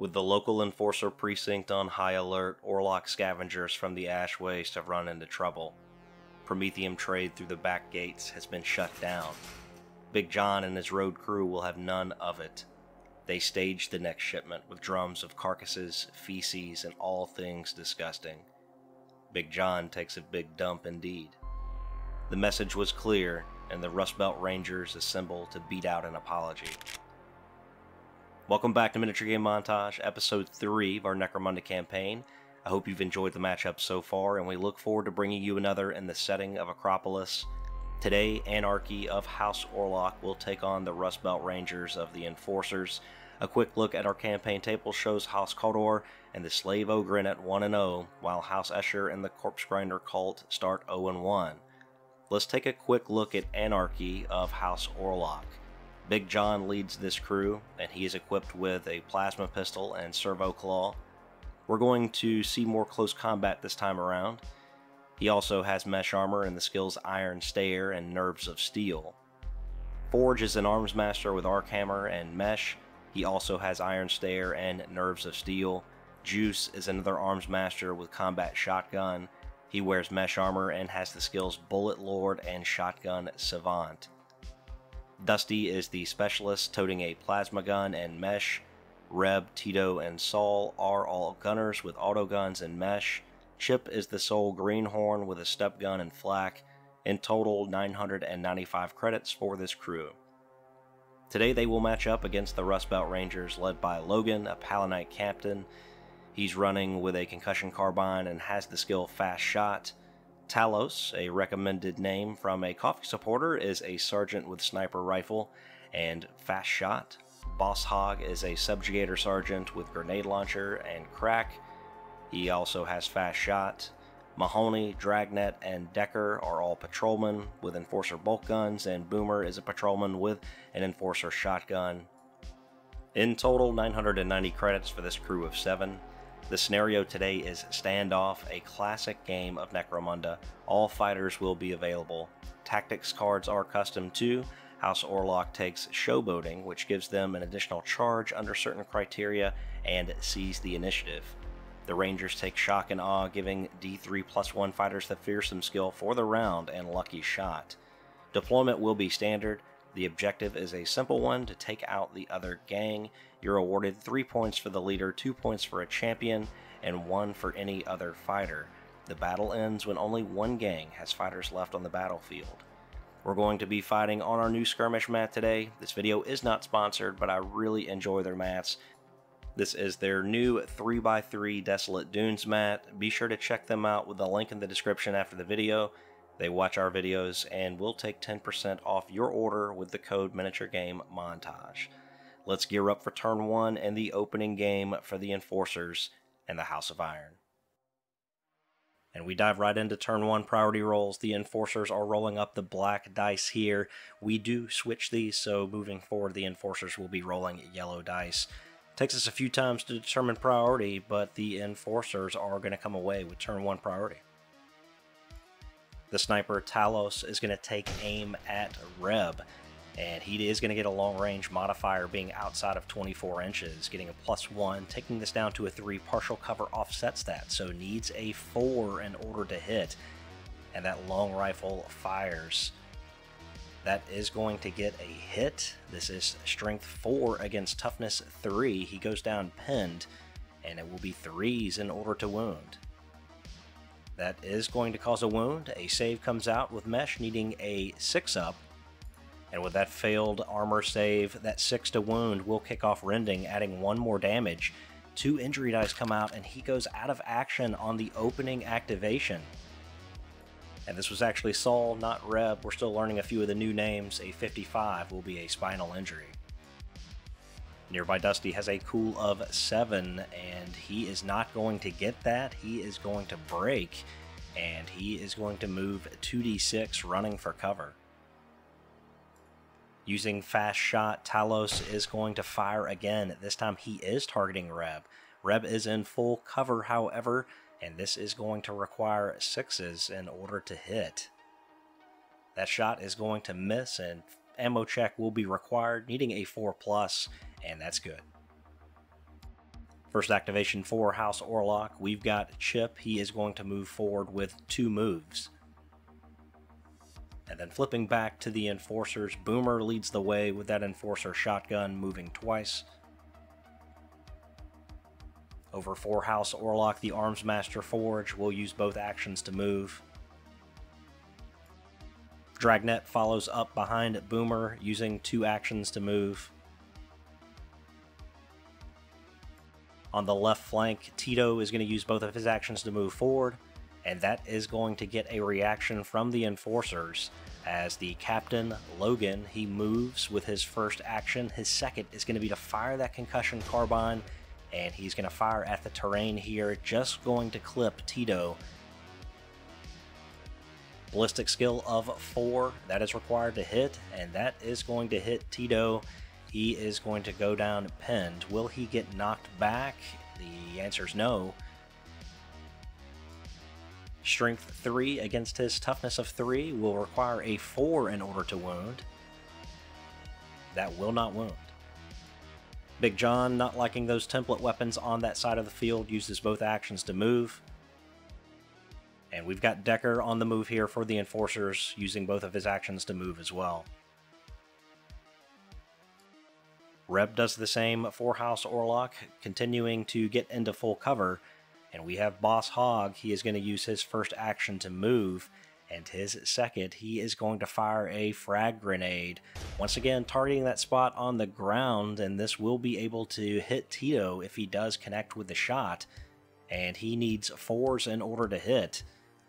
With the local enforcer precinct on high alert, Orlock scavengers from the ash waste have run into trouble. Promethium trade through the back gates has been shut down. Big John and his road crew will have none of it. They stage the next shipment with drums of carcasses, feces, and all things disgusting. Big John takes a big dump indeed. The message was clear, and the Rust Belt Rangers assemble to beat out an apology. Welcome back to Miniature Game Montage, Episode 3 of our Necromunda campaign. I hope you've enjoyed the matchup so far, and we look forward to bringing you another in the setting of Acropolis. Today, Anarchy of House Orlock will take on the Rust Belt Rangers of the Enforcers. A quick look at our campaign table shows House Cawdor and the Slave Ogryn at 1 0, while House Escher and the Corpse Grinder Cult start 0 1. Let's take a quick look at Anarchy of House Orlock. Big John leads this crew, and he is equipped with a plasma pistol and servo claw. We're going to see more close combat this time around. He also has mesh armor and the skills Iron Stare and Nerves of Steel. Forge is an arms master with arc hammer and mesh. He also has Iron Stare and Nerves of Steel. Juice is another arms master with combat shotgun. He wears mesh armor and has the skills Bullet Lord and Shotgun Savant. Dusty is the specialist toting a plasma gun and mesh. Reb, Tito, and Saul are all gunners with auto guns and mesh. Chip is the sole greenhorn with a stub gun and flak. In total, 995 credits for this crew. Today they will match up against the Rust Belt Rangers led by Logan, a Palanite captain. He's running with a concussion carbine and has the skill Fast Shot. Talos, a recommended name from a coffee supporter, is a sergeant with sniper rifle and fast shot. Boss Hog is a subjugator sergeant with grenade launcher and crack. He also has fast shot. Mahoney, Dragnet, and Decker are all patrolmen with enforcer bolt guns, and Boomer is a patrolman with an enforcer shotgun. In total, 990 credits for this crew of seven. The scenario today is Standoff, a classic game of Necromunda. All fighters will be available. Tactics cards are custom too. House Orlock takes Showboating, which gives them an additional charge under certain criteria and sees the initiative. The Rangers take Shock and Awe, giving D3 plus 1 fighters the Fearsome skill for the round and Lucky Shot. Deployment will be standard. The objective is a simple one to take out the other gang. You're awarded 3 points for the leader, 2 points for a champion, and 1 for any other fighter. The battle ends when only one gang has fighters left on the battlefield. We're going to be fighting on our new skirmish mat today. This video is not sponsored, but I really enjoy their mats. This is their new 3x3 Desolate Dunes mat. Be sure to check them out with the link in the description after the video. They watch our videos and we'll take 10% off your order with the code Miniature Game Montage. Let's gear up for turn one and the opening game for the Enforcers and the House of Iron. And we dive right into turn one priority rolls. The Enforcers are rolling up the black dice here. We do switch these, so moving forward, the Enforcers will be rolling yellow dice. Takes us a few times to determine priority, but the Enforcers are going to come away with turn one priority. The sniper Talos is going to take aim at Reb and he is going to get a long range modifier being outside of 24 inches, getting a plus one, taking this down to a three. Partial cover offsets that, so needs a four in order to hit. And that long rifle fires. That is going to get a hit. This is strength four against toughness three. He goes down pinned, and it will be threes in order to wound. That is going to cause a wound. A save comes out with Mesh needing a six up and with that failed armor save, that 6 to wound will kick off Rending, adding one more damage. Two injury dice come out, and he goes out of action on the opening activation. And this was actually Saul, not Reb. We're still learning a few of the new names. A 55 will be a spinal injury. Nearby Dusty has a cool of 7, and he is not going to get that. He is going to break, and he is going to move 2d6 running for cover. Using fast shot, Talos is going to fire again. This time he is targeting Reb. Reb is in full cover, however, and this is going to require sixes in order to hit. That shot is going to miss, and ammo check will be required, needing a 4 plus, and that's good. First activation for House Orlock, we've got Chip. He is going to move forward with two moves. And then flipping back to the Enforcers, Boomer leads the way with that Enforcer shotgun moving twice. Over for House Orlock, the Armsmaster Forge will use both actions to move. Dragnet follows up behind Boomer using two actions to move. On the left flank, Tito is going to use both of his actions to move forward, and that is going to get a reaction from the Enforcers as the Captain Logan, he moves with his first action. His second is going to be to fire that concussion carbine, and he's going to fire at the terrain here, just going to clip Tito. Ballistic skill of 4, that is required to hit, and that is going to hit Tito he is going to go down pinned. Will he get knocked back? The answer is no. Strength 3 against his toughness of 3 will require a 4 in order to wound. That will not wound. Big John, not liking those template weapons on that side of the field, uses both actions to move. And we've got Decker on the move here for the Enforcers, using both of his actions to move as well. Reb does the same for House Orlock, continuing to get into full cover. And we have Boss Hog. He is going to use his first action to move. And his second, he is going to fire a frag grenade. Once again, targeting that spot on the ground. And this will be able to hit Tito if he does connect with the shot. And he needs fours in order to hit.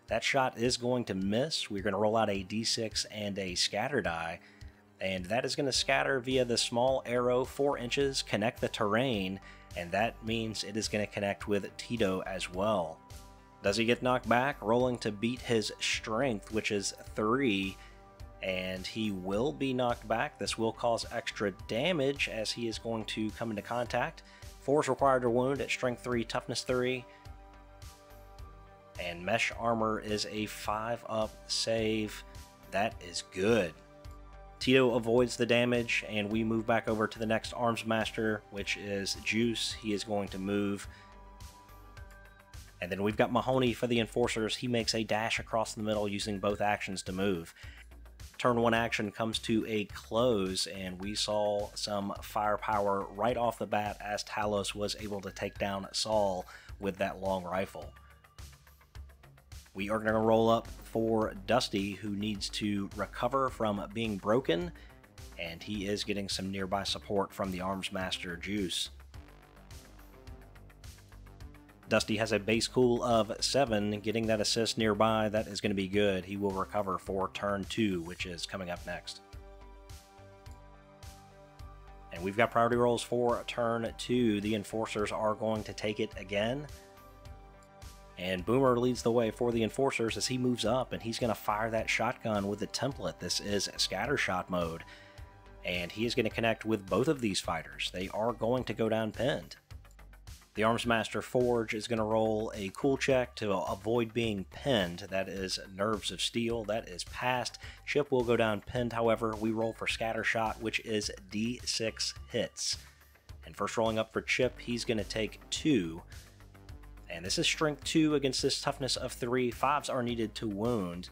That shot is going to miss. We're going to roll out a d6 and a scatter die and that is going to scatter via the small arrow 4 inches, connect the terrain, and that means it is going to connect with Tito as well. Does he get knocked back? Rolling to beat his strength, which is 3, and he will be knocked back. This will cause extra damage as he is going to come into contact. 4 is required to wound at strength 3, toughness 3, and mesh armor is a 5 up save. That is good. Tito avoids the damage, and we move back over to the next Arms Master, which is Juice. He is going to move. And then we've got Mahoney for the Enforcers. He makes a dash across the middle using both actions to move. Turn one action comes to a close, and we saw some firepower right off the bat as Talos was able to take down Saul with that long rifle. We are going to roll up for Dusty, who needs to recover from being broken, and he is getting some nearby support from the Arms Master Juice. Dusty has a base cool of 7, getting that assist nearby, that is going to be good. He will recover for turn 2, which is coming up next. And we've got priority rolls for turn 2. The Enforcers are going to take it again. And Boomer leads the way for the Enforcers as he moves up and he's going to fire that shotgun with the template. This is scatter shot mode. And he is going to connect with both of these fighters. They are going to go down pinned. The Armsmaster Forge is going to roll a cool check to avoid being pinned. That is Nerves of Steel. That is passed. Chip will go down pinned, however. We roll for Scatter Shot, which is D6 hits. And first rolling up for Chip, he's going to take two. And this is strength 2 against this toughness of 3. Fives are needed to wound.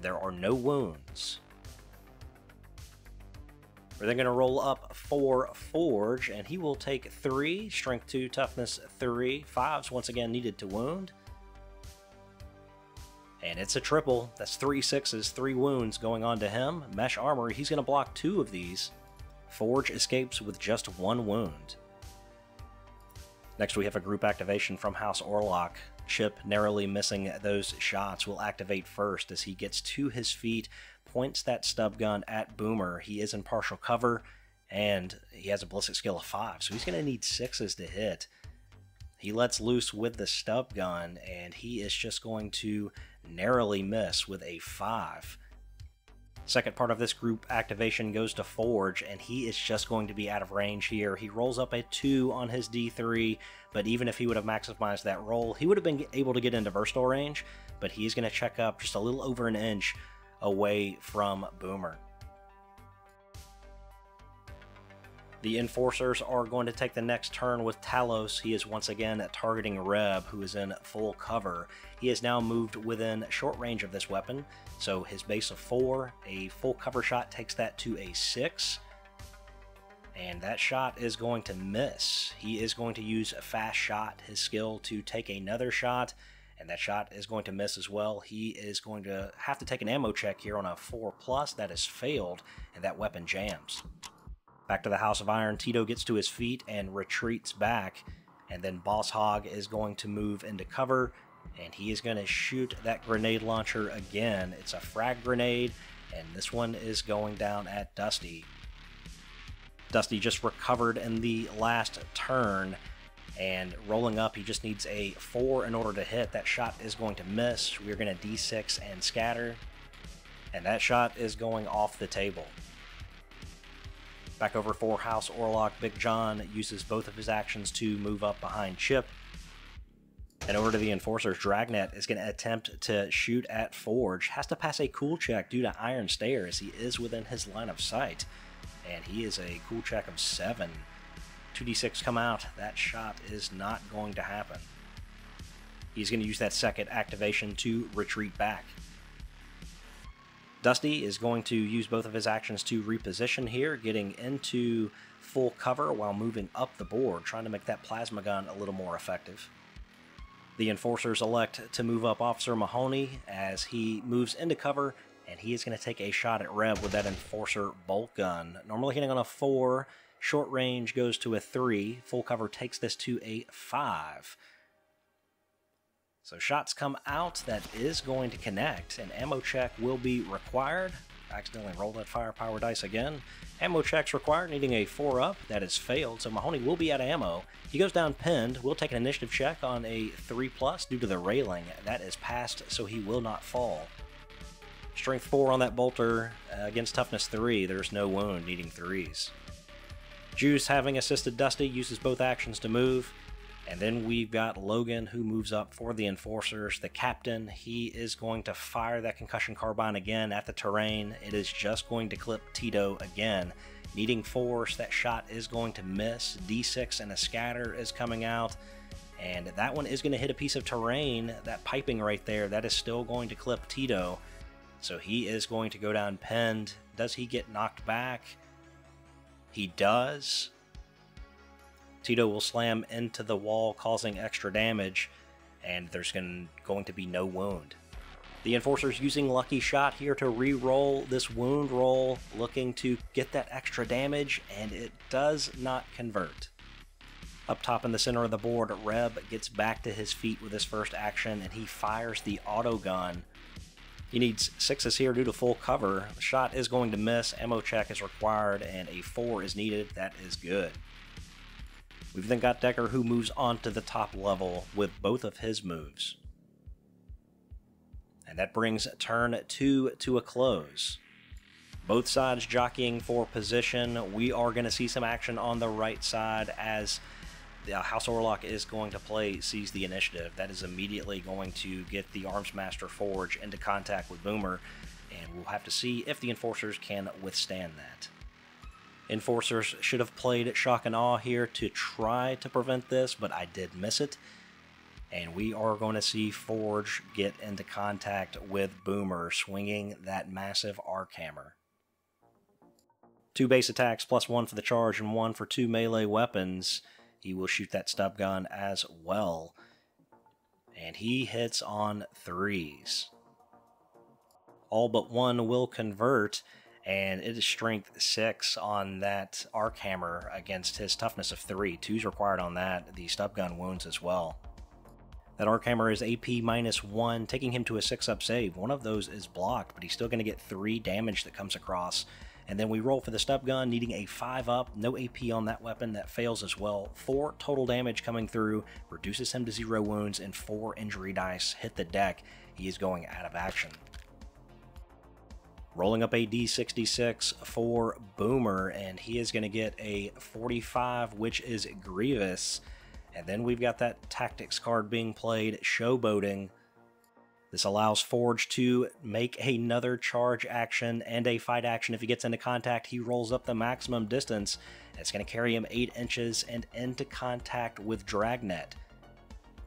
There are no wounds. We're then going to roll up for Forge, and he will take 3, strength 2, toughness 3. Fives once again needed to wound. And it's a triple. That's three sixes, three wounds going on to him. Mesh armor, he's going to block two of these. Forge escapes with just one wound. Next, we have a group activation from House Orlock. Chip, narrowly missing those shots, will activate first as he gets to his feet, points that stub gun at Boomer. He is in partial cover, and he has a ballistic skill of 5, so he's going to need 6s to hit. He lets loose with the stub gun, and he is just going to narrowly miss with a 5. Second part of this group activation goes to Forge, and he is just going to be out of range here. He rolls up a 2 on his D3, but even if he would have maximized that roll, he would have been able to get into versatile range, but he's going to check up just a little over an inch away from Boomer. The Enforcers are going to take the next turn with Talos. He is once again targeting Reb, who is in full cover. He has now moved within short range of this weapon, so his base of 4, a full cover shot takes that to a 6. And that shot is going to miss. He is going to use a fast shot, his skill, to take another shot, and that shot is going to miss as well. He is going to have to take an ammo check here on a 4 plus. That has failed, and that weapon jams. Back to the House of Iron, Tito gets to his feet and retreats back. And then Boss Hog is going to move into cover and he is going to shoot that grenade launcher again. It's a frag grenade, and this one is going down at Dusty. Dusty just recovered in the last turn, and rolling up, he just needs a 4 in order to hit. That shot is going to miss. We're going to D6 and scatter, and that shot is going off the table. Back over for House Orlock, Big John uses both of his actions to move up behind Chip. And over to the Enforcers, Dragnet is going to attempt to shoot at Forge. Has to pass a cool check due to Iron Stare as he is within his line of sight. And he is a cool check of 7. 2d6 come out. That shot is not going to happen. He's going to use that second activation to retreat back. Dusty is going to use both of his actions to reposition here, getting into full cover while moving up the board, trying to make that plasma gun a little more effective. The Enforcers elect to move up Officer Mahoney as he moves into cover, and he is going to take a shot at Reb with that Enforcer bolt gun. Normally hitting on a 4, short range goes to a 3, full cover takes this to a 5. So shots come out that is going to connect. An ammo check will be required. Accidentally roll that firepower dice again. Ammo checks required, needing a 4 up. That is failed, so Mahoney will be out of ammo. He goes down pinned. We'll take an initiative check on a 3 plus due to the railing. That is passed, so he will not fall. Strength 4 on that bolter uh, against toughness 3. There's no wound, needing 3s. Juice, having assisted Dusty, uses both actions to move. And then we've got Logan who moves up for the Enforcers. The captain, he is going to fire that concussion carbine again at the terrain. It is just going to clip Tito again. Needing force, that shot is going to miss. D6 and a scatter is coming out. And that one is going to hit a piece of terrain. That piping right there, that is still going to clip Tito. So he is going to go down pinned. Does he get knocked back? He does. Tito will slam into the wall, causing extra damage, and there's going to be no wound. The Enforcer's using Lucky Shot here to re-roll this wound roll, looking to get that extra damage, and it does not convert. Up top in the center of the board, Reb gets back to his feet with his first action, and he fires the auto gun. He needs sixes here due to full cover. The shot is going to miss, ammo check is required, and a four is needed. That is good. We've then got Decker who moves on to the top level with both of his moves. And that brings turn two to a close. Both sides jockeying for position. We are going to see some action on the right side as the House Orlock is going to play Seize the Initiative. That is immediately going to get the Armsmaster Forge into contact with Boomer, and we'll have to see if the Enforcers can withstand that. Enforcers should have played Shock and Awe here to try to prevent this, but I did miss it. And we are going to see Forge get into contact with Boomer, swinging that massive arc hammer. Two base attacks, plus one for the charge, and one for two melee weapons. He will shoot that stub gun as well. And he hits on threes. All but one will convert, and it is strength six on that arc hammer against his toughness of three. Two's required on that. The stub gun wounds as well. That arc hammer is AP minus one, taking him to a six up save. One of those is blocked, but he's still going to get three damage that comes across. And then we roll for the stub gun, needing a five up. No AP on that weapon. That fails as well. Four total damage coming through, reduces him to zero wounds, and four injury dice hit the deck. He is going out of action. Rolling up a D66 for Boomer, and he is going to get a 45, which is Grievous. And then we've got that Tactics card being played, Showboating. This allows Forge to make another charge action and a fight action. If he gets into contact, he rolls up the maximum distance. It's going to carry him 8 inches and into contact with Dragnet.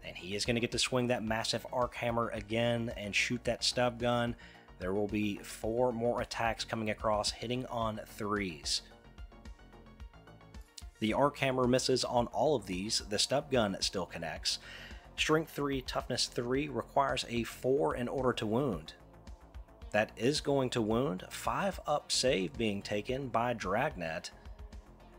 And he is going to get to swing that massive arc hammer again and shoot that stub gun. There will be four more attacks coming across, hitting on threes. The arc hammer misses on all of these. The stub gun still connects. Strength 3, Toughness 3 requires a 4 in order to wound. That is going to wound. 5 up save being taken by Dragnet.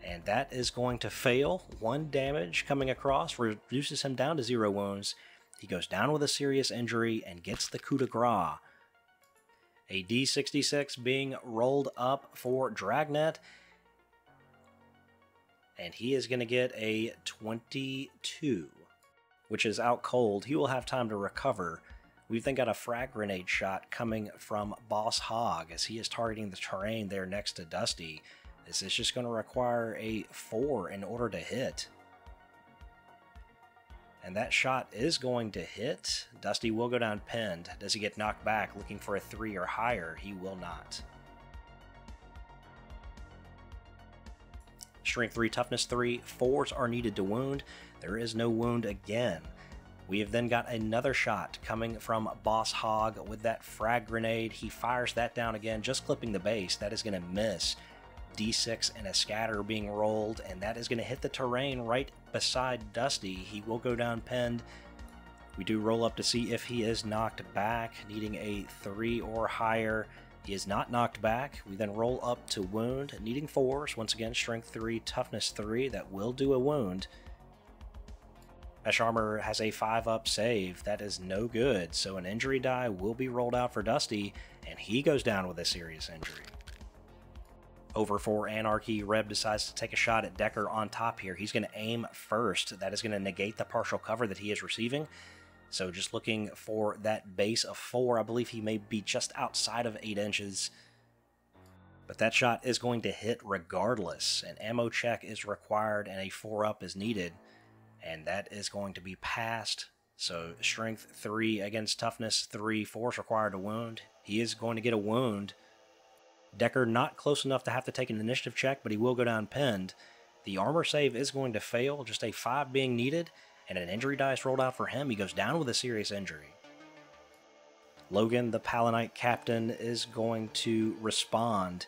And that is going to fail. 1 damage coming across reduces him down to 0 wounds. He goes down with a serious injury and gets the coup de grace. A D66 being rolled up for Dragnet. And he is going to get a 22 which is out cold, he will have time to recover. We've then got a frag grenade shot coming from Boss Hog as he is targeting the terrain there next to Dusty. This is just going to require a 4 in order to hit. And that shot is going to hit. Dusty will go down pinned. Does he get knocked back looking for a 3 or higher? He will not. Strength 3, Toughness 3, 4s are needed to wound. There is no wound again. We have then got another shot coming from Boss Hog with that frag grenade. He fires that down again, just clipping the base. That is going to miss. D6 and a scatter being rolled, and that is going to hit the terrain right beside Dusty. He will go down pinned. We do roll up to see if he is knocked back, needing a 3 or higher. He is not knocked back. We then roll up to wound, needing 4s. Once again, strength 3, toughness 3. That will do a wound. Mesh Armor has a 5 up save. That is no good, so an injury die will be rolled out for Dusty, and he goes down with a serious injury. Over for Anarchy, Reb decides to take a shot at Decker on top here. He's going to aim first. That is going to negate the partial cover that he is receiving. So just looking for that base of 4. I believe he may be just outside of 8 inches. But that shot is going to hit regardless. An ammo check is required and a 4 up is needed and that is going to be passed. So strength 3 against toughness 3, force required to wound. He is going to get a wound. Decker not close enough to have to take an initiative check, but he will go down pinned. The armor save is going to fail, just a 5 being needed, and an injury dice rolled out for him. He goes down with a serious injury. Logan, the Palanite captain, is going to respond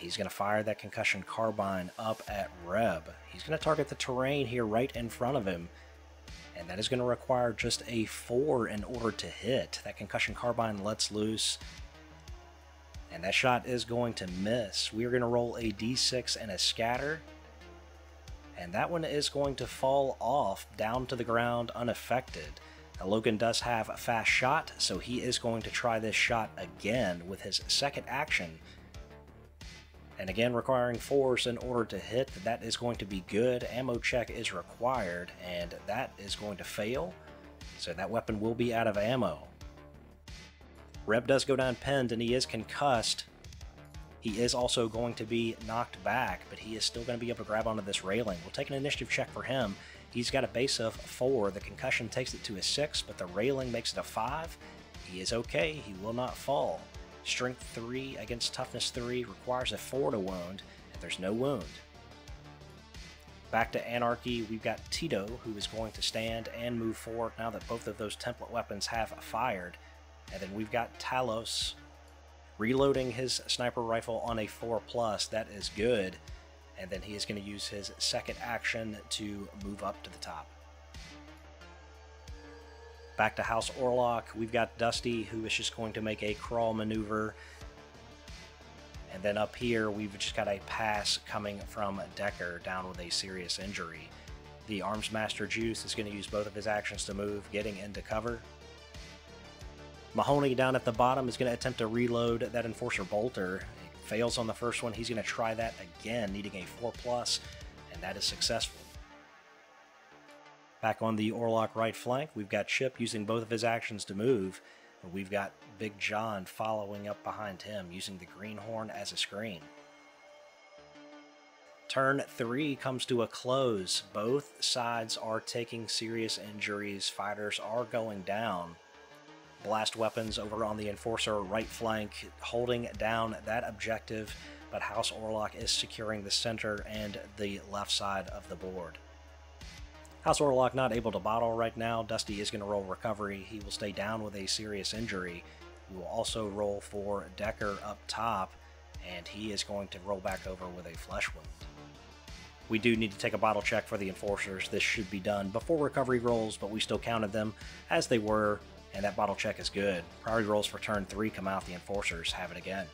and He's going to fire that concussion carbine up at Reb. He's going to target the terrain here right in front of him. And that is going to require just a 4 in order to hit. That concussion carbine lets loose. And that shot is going to miss. We are going to roll a d6 and a scatter. And that one is going to fall off down to the ground unaffected. Now, Logan does have a fast shot, so he is going to try this shot again with his second action and again, requiring force in order to hit, that is going to be good. Ammo check is required, and that is going to fail. So that weapon will be out of ammo. Reb does go down pinned, and he is concussed. He is also going to be knocked back, but he is still going to be able to grab onto this railing. We'll take an initiative check for him. He's got a base of 4. The concussion takes it to a 6, but the railing makes it a 5. He is okay. He will not fall. Strength 3 against Toughness 3 requires a 4 to wound, and there's no wound. Back to Anarchy, we've got Tito, who is going to stand and move forward now that both of those template weapons have fired. And then we've got Talos reloading his sniper rifle on a 4 plus. That is good. And then he is going to use his second action to move up to the top. Back to House Orlock, we've got Dusty, who is just going to make a crawl maneuver. And then up here, we've just got a pass coming from Decker down with a serious injury. The Arms Master Juice is going to use both of his actions to move, getting into cover. Mahoney down at the bottom is going to attempt to reload that Enforcer Bolter. fails on the first one. He's going to try that again, needing a 4 plus, and that is successful. Back on the Orlock right flank, we've got Chip using both of his actions to move. We've got Big John following up behind him, using the Greenhorn as a screen. Turn 3 comes to a close. Both sides are taking serious injuries. Fighters are going down. Blast weapons over on the Enforcer right flank, holding down that objective, but House Orlock is securing the center and the left side of the board. House Orlock not able to bottle right now. Dusty is going to roll recovery. He will stay down with a serious injury. We will also roll for Decker up top, and he is going to roll back over with a flesh wound. We do need to take a bottle check for the enforcers. This should be done before recovery rolls, but we still counted them as they were, and that bottle check is good. Priority rolls for turn 3 come out, the enforcers have it again.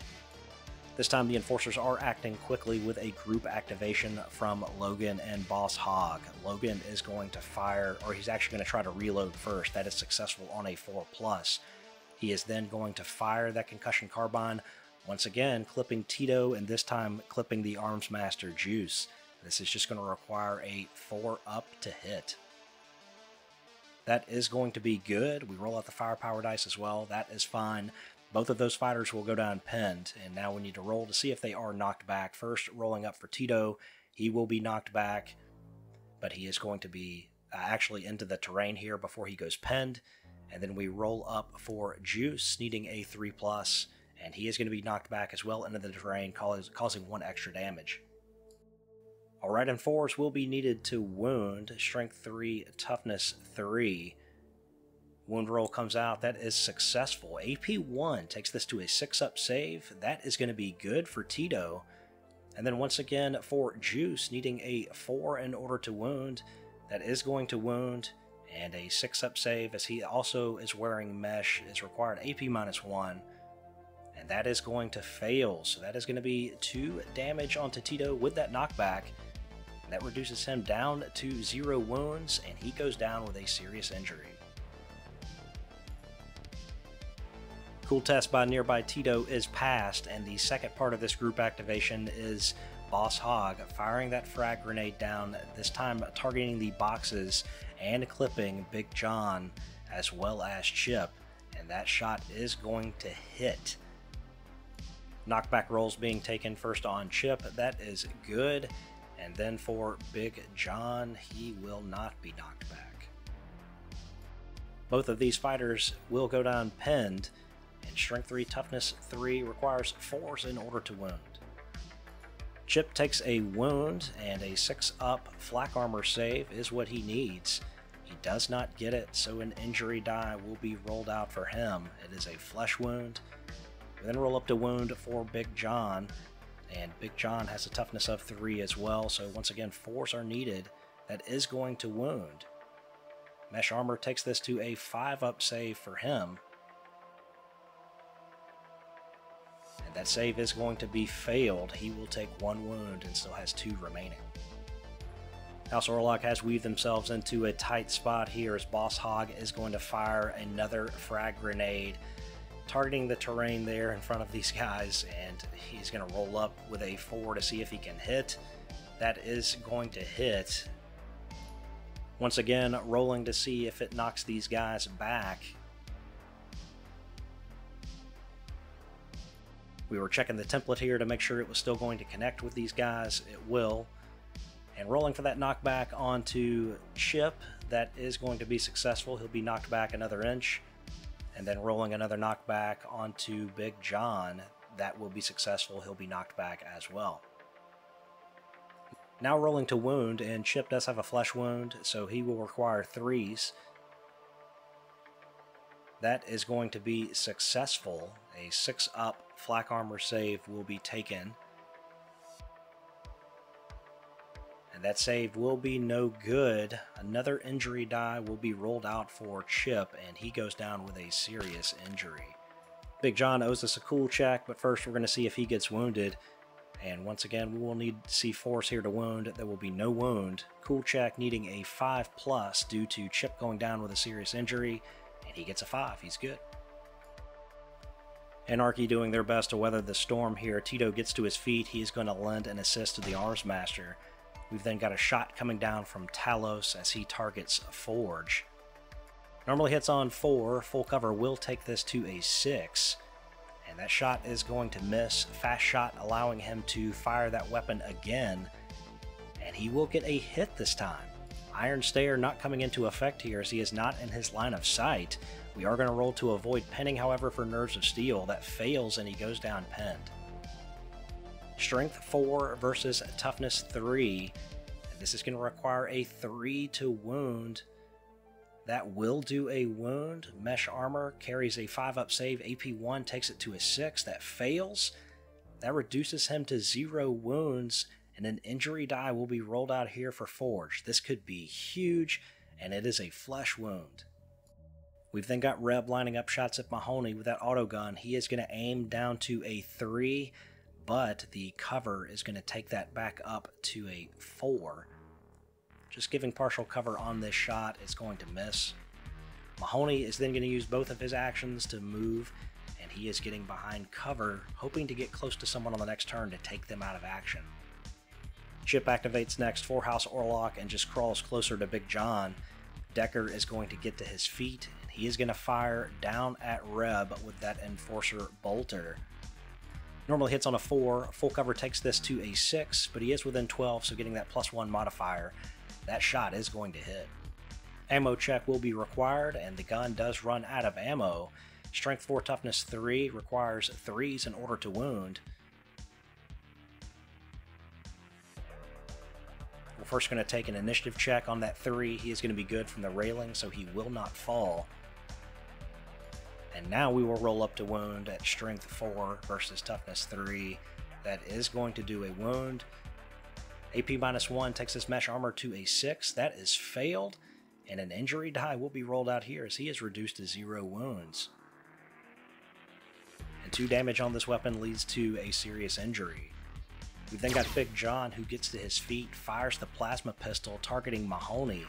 This time the enforcers are acting quickly with a group activation from Logan and Boss Hog. Logan is going to fire, or he's actually going to try to reload first. That is successful on a 4 plus. He is then going to fire that concussion carbine, once again clipping Tito and this time clipping the Arms Master Juice. This is just going to require a 4 up to hit. That is going to be good. We roll out the firepower dice as well. That is fine. Both of those fighters will go down pinned, and now we need to roll to see if they are knocked back. First, rolling up for Tito. He will be knocked back, but he is going to be uh, actually into the terrain here before he goes pinned. And then we roll up for Juice, needing a 3 plus, and he is going to be knocked back as well into the terrain, causing one extra damage. Alright, and fours will be needed to wound. Strength 3, toughness 3. Wound roll comes out. That is successful. AP 1 takes this to a 6 up save. That is going to be good for Tito. And then once again for Juice, needing a 4 in order to wound. That is going to wound. And a 6 up save, as he also is wearing mesh, is required AP minus 1. And that is going to fail. So that is going to be 2 damage onto Tito with that knockback. That reduces him down to zero wounds, and he goes down with a serious injury. Cool test by nearby Tito is passed, and the second part of this group activation is Boss Hog firing that frag grenade down, this time targeting the boxes and clipping Big John as well as Chip, and that shot is going to hit. Knockback rolls being taken first on Chip, that is good, and then for Big John, he will not be knocked back. Both of these fighters will go down pinned, and Strength 3 Toughness 3 requires 4s in order to wound. Chip takes a wound, and a 6 up flak armor save is what he needs. He does not get it, so an injury die will be rolled out for him. It is a flesh wound. We then roll up to wound for Big John, and Big John has a toughness of 3 as well, so once again, fours are needed. That is going to wound. Mesh Armor takes this to a 5 up save for him. And that save is going to be failed. He will take one wound and still has two remaining. House Orlock has weaved themselves into a tight spot here as Boss Hog is going to fire another frag grenade targeting the terrain there in front of these guys, and he's going to roll up with a 4 to see if he can hit. That is going to hit. Once again, rolling to see if it knocks these guys back. We were checking the template here to make sure it was still going to connect with these guys. It will. And rolling for that knockback onto Chip, that is going to be successful. He'll be knocked back another inch and then rolling another knockback onto Big John, that will be successful. He'll be knocked back as well. Now rolling to wound, and Chip does have a flesh wound, so he will require threes. That is going to be successful. A six up flak armor save will be taken. And that save will be no good. Another injury die will be rolled out for Chip, and he goes down with a serious injury. Big John owes us a cool check, but first we're going to see if he gets wounded. And once again, we will need to see force here to wound. There will be no wound. Cool check needing a 5 plus due to Chip going down with a serious injury, and he gets a 5. He's good. Anarchy doing their best to weather the storm here. Tito gets to his feet. He's going to lend an assist to the Arms Master. We've then got a shot coming down from Talos as he targets Forge. Normally hits on 4, full cover will take this to a 6, and that shot is going to miss. Fast shot allowing him to fire that weapon again, and he will get a hit this time. Iron Stare not coming into effect here as he is not in his line of sight. We are going to roll to avoid pinning, however, for Nerves of Steel. That fails and he goes down pinned. Strength 4 versus Toughness 3. This is going to require a 3 to wound. That will do a wound. Mesh Armor carries a 5 up save. AP 1 takes it to a 6. That fails. That reduces him to 0 wounds, and an injury die will be rolled out here for Forge. This could be huge, and it is a flesh wound. We've then got Reb lining up shots at Mahoney with that auto gun. He is going to aim down to a 3, but the cover is going to take that back up to a 4. Just giving partial cover on this shot is going to miss. Mahoney is then going to use both of his actions to move, and he is getting behind cover, hoping to get close to someone on the next turn to take them out of action. Chip activates next for House Orlock and just crawls closer to Big John. Decker is going to get to his feet, and he is going to fire down at Reb with that Enforcer Bolter. Normally hits on a 4, full cover takes this to a 6, but he is within 12, so getting that plus 1 modifier that shot is going to hit. Ammo check will be required, and the gun does run out of ammo. Strength 4 Toughness 3 requires 3s in order to wound. We're first going to take an initiative check on that 3. He is going to be good from the railing, so he will not fall. And now we will roll up to wound at Strength 4 versus Toughness 3. That is going to do a wound. AP minus one takes his mesh armor to a six. That is failed, and an injury die will be rolled out here as he is reduced to zero wounds. And two damage on this weapon leads to a serious injury. We've then got Big John who gets to his feet, fires the plasma pistol, targeting Mahoney.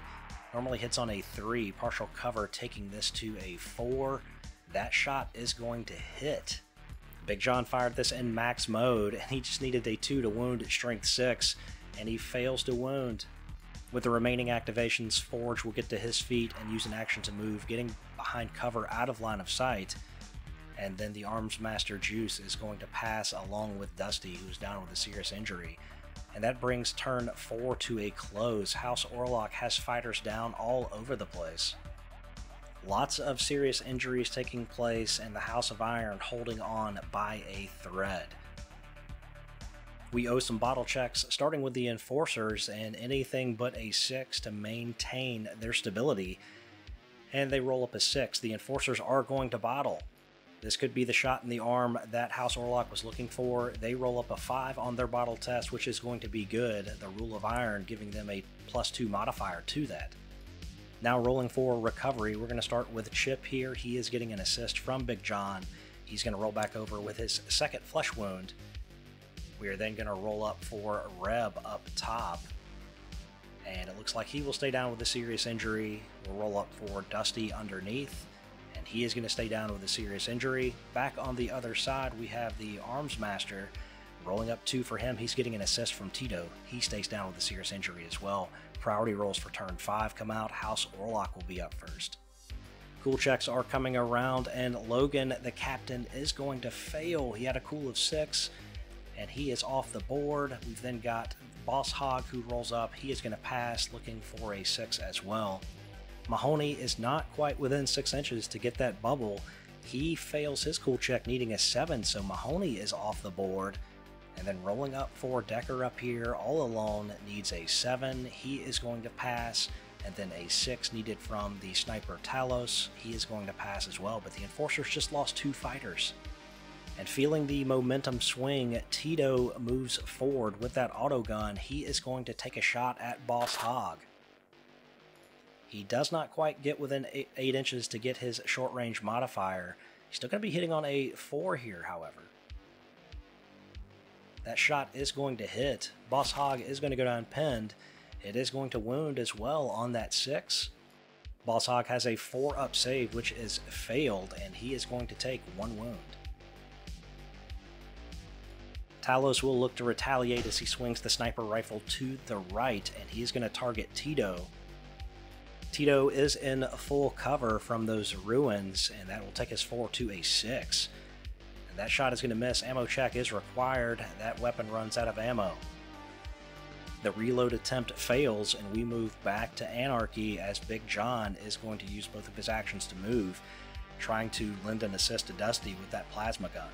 Normally hits on a 3, partial cover, taking this to a 4. That shot is going to hit. Big John fired this in max mode, and he just needed a 2 to wound at strength 6 and he fails to wound. With the remaining activations, Forge will get to his feet and use an action to move, getting behind cover out of line of sight. And then the Arms Master Juice is going to pass along with Dusty, who's down with a serious injury. And that brings turn 4 to a close. House Orlock has fighters down all over the place. Lots of serious injuries taking place, and the House of Iron holding on by a thread we owe some bottle checks, starting with the enforcers and anything but a 6 to maintain their stability. And they roll up a 6. The enforcers are going to bottle. This could be the shot in the arm that House Orlock was looking for. They roll up a 5 on their bottle test, which is going to be good. The Rule of Iron giving them a plus 2 modifier to that. Now, rolling for recovery, we're going to start with Chip here. He is getting an assist from Big John. He's going to roll back over with his second flesh wound. We are then going to roll up for Reb up top. And it looks like he will stay down with a serious injury. We'll roll up for Dusty underneath. And he is going to stay down with a serious injury. Back on the other side, we have the Arms Master rolling up two for him. He's getting an assist from Tito. He stays down with a serious injury as well. Priority rolls for turn five come out. House Orlock will be up first. Cool checks are coming around, and Logan, the captain, is going to fail. He had a cool of six and he is off the board. We've then got Boss Hog who rolls up. He is going to pass, looking for a six as well. Mahoney is not quite within six inches to get that bubble. He fails his cool check, needing a seven, so Mahoney is off the board. And then rolling up for Decker up here, all alone, needs a seven. He is going to pass and then a 6 needed from the sniper Talos. He is going to pass as well, but the Enforcers just lost two fighters. And feeling the momentum swing, Tito moves forward with that auto gun. He is going to take a shot at Boss Hog. He does not quite get within 8, eight inches to get his short range modifier. He's still going to be hitting on a 4 here, however. That shot is going to hit. Boss Hog is going to go down pinned. It is going to wound as well on that 6. Boss Hog has a 4 up save, which is failed, and he is going to take one wound. Talos will look to retaliate as he swings the sniper rifle to the right, and he's going to target Tito. Tito is in full cover from those ruins, and that will take his 4 to a 6. That shot is going to miss. Ammo check is required. That weapon runs out of ammo. The reload attempt fails, and we move back to Anarchy as Big John is going to use both of his actions to move. trying to lend an assist to Dusty with that plasma gun.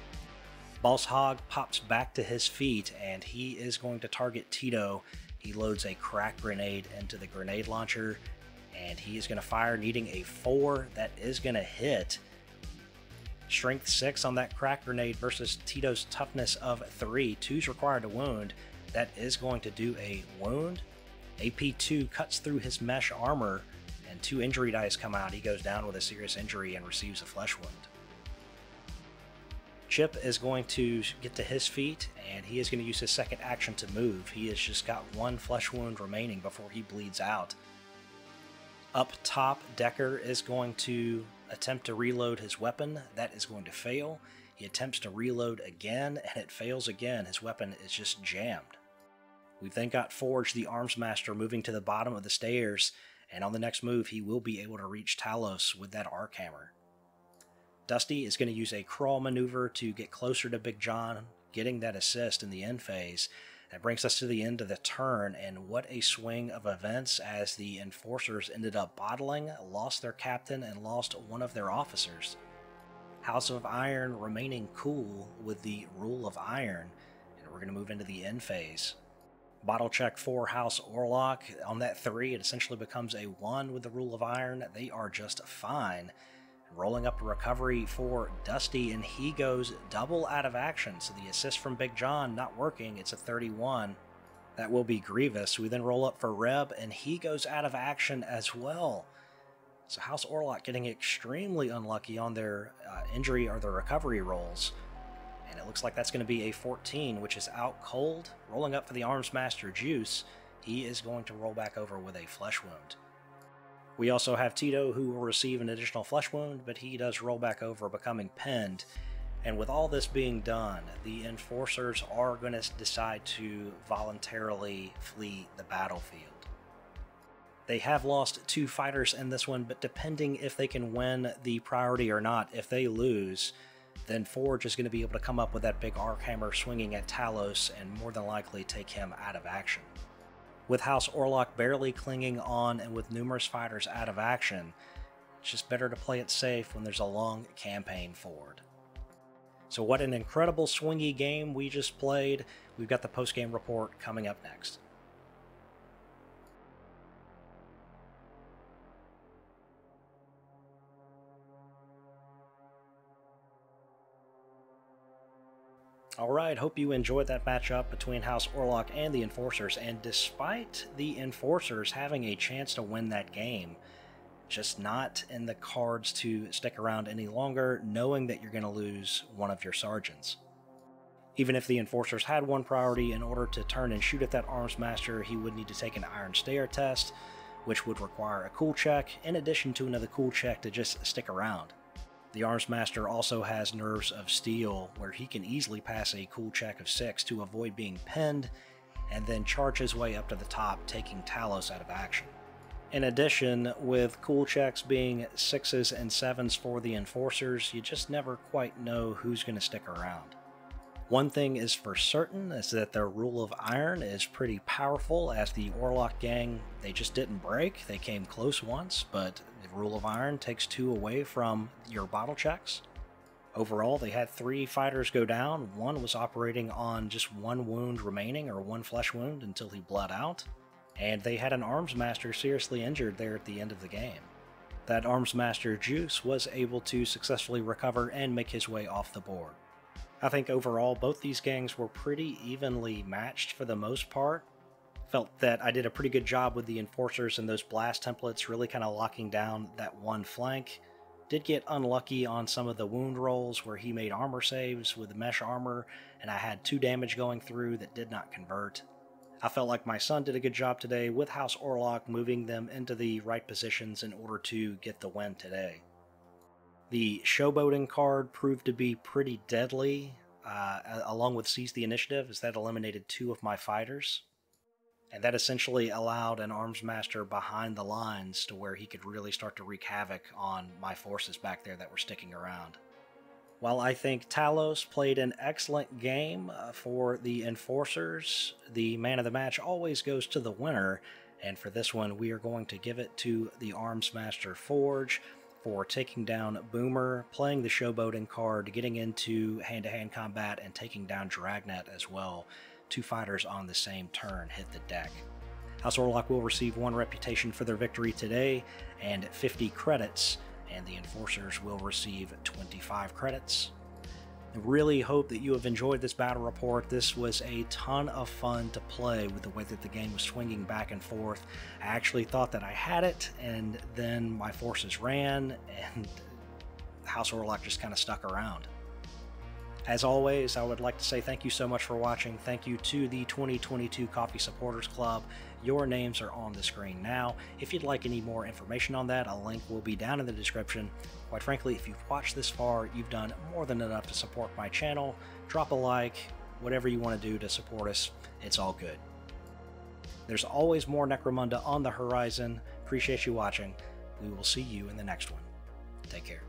Boss Hog pops back to his feet and he is going to target Tito. He loads a crack grenade into the grenade launcher and he is going to fire, needing a 4 that is going to hit. Strength 6 on that krak grenade versus Tito's toughness of 3. 2's required to wound. That is going to do a wound. AP2 cuts through his mesh armor, and two injury dice come out. He goes down with a serious injury and receives a flesh wound. Chip is going to get to his feet, and he is going to use his second action to move. He has just got one flesh wound remaining before he bleeds out. Up top, Decker is going to attempt to reload his weapon. That is going to fail. He attempts to reload again, and it fails again. His weapon is just jammed. We've then got Forge, the arms master, moving to the bottom of the stairs, and on the next move, he will be able to reach Talos with that arc hammer. Dusty is going to use a crawl maneuver to get closer to Big John, getting that assist in the end phase. That brings us to the end of the turn, and what a swing of events as the enforcers ended up bottling, lost their captain, and lost one of their officers. House of Iron remaining cool with the Rule of Iron, and we're going to move into the end phase. Bottle check for House Orlock. On that three, it essentially becomes a one with the Rule of Iron. They are just fine. Rolling up a recovery for Dusty, and he goes double out of action. So the assist from Big John not working. It's a 31. That will be Grievous. We then roll up for Reb, and he goes out of action as well. So House Orlock getting extremely unlucky on their uh, injury or their recovery rolls. And it looks like that's going to be a 14, which is out cold. Rolling up for the Arms Master Juice, he is going to roll back over with a flesh wound. We also have Tito, who will receive an additional flesh wound, but he does roll back over, becoming pinned. And with all this being done, the enforcers are going to decide to voluntarily flee the battlefield. They have lost two fighters in this one, but depending if they can win the priority or not, if they lose, then Forge is going to be able to come up with that big arc hammer swinging at Talos and more than likely take him out of action. With House Orlock barely clinging on and with numerous fighters out of action, it's just better to play it safe when there's a long campaign forward. So, what an incredible swingy game we just played. We've got the post game report coming up next. Alright, hope you enjoyed that matchup between House Orlock and the Enforcers, and despite the Enforcers having a chance to win that game, just not in the cards to stick around any longer, knowing that you're going to lose one of your sergeants. Even if the Enforcers had one priority, in order to turn and shoot at that Arms Master, he would need to take an Iron Stare test, which would require a cool check, in addition to another cool check to just stick around. The Arms Master also has Nerves of Steel, where he can easily pass a cool check of 6 to avoid being pinned, and then charge his way up to the top, taking Talos out of action. In addition, with cool checks being 6s and 7s for the Enforcers, you just never quite know who's going to stick around. One thing is for certain is that their rule of iron is pretty powerful as the Orlock gang, they just didn't break. They came close once, but Rule of Iron takes two away from your bottle checks. Overall, they had three fighters go down. One was operating on just one wound remaining, or one flesh wound, until he bled out. And they had an arms master seriously injured there at the end of the game. That arms master Juice was able to successfully recover and make his way off the board. I think overall, both these gangs were pretty evenly matched for the most part, felt that I did a pretty good job with the enforcers and those blast templates, really kind of locking down that one flank. Did get unlucky on some of the wound rolls where he made armor saves with mesh armor, and I had two damage going through that did not convert. I felt like my son did a good job today with House Orlock moving them into the right positions in order to get the win today. The showboating card proved to be pretty deadly, uh, along with Seize the Initiative, as that eliminated two of my fighters and that essentially allowed an arms master behind the lines to where he could really start to wreak havoc on my forces back there that were sticking around. While I think Talos played an excellent game uh, for the Enforcers, the man of the match always goes to the winner, and for this one, we are going to give it to the Arms Master Forge for taking down Boomer, playing the showboating card, getting into hand to hand combat, and taking down Dragnet as well. Two fighters on the same turn hit the deck. House Orlock will receive one reputation for their victory today and 50 credits, and the Enforcers will receive 25 credits. I really hope that you have enjoyed this battle report. This was a ton of fun to play with the way that the game was swinging back and forth. I actually thought that I had it, and then my forces ran, and House Orlock just kind of stuck around. As always, I would like to say thank you so much for watching. Thank you to the 2022 Ko-fi Supporters Club. Your names are on the screen now. If you'd like any more information on that, a link will be down in the description. Quite frankly, if you've watched this far, you've done more than enough to support my channel. Drop a like, whatever you want to do to support us, it's all good. There's always more Necromunda on the horizon. Appreciate you watching. We will see you in the next one. Take care.